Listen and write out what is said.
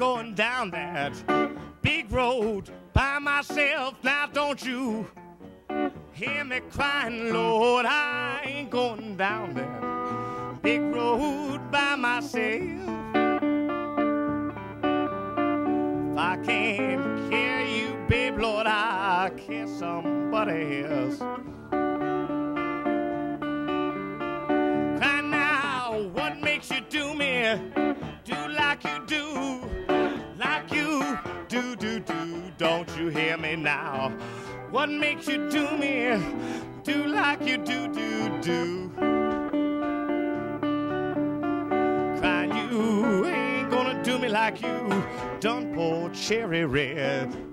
down that big road by myself. Now don't you hear me crying, Lord, I ain't going down that big road by myself. If I can't carry you, babe, Lord, I'll care somebody else. Now, what makes you do me? Do like you do, do, do. Don't you hear me now? What makes you do me? Do like you do, do, do. Crying, you ain't gonna do me like you done poor cherry red.